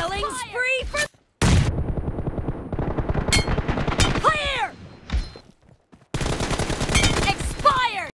Killing spree